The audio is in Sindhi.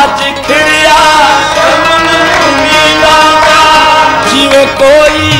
اڄ جيو ڪوئي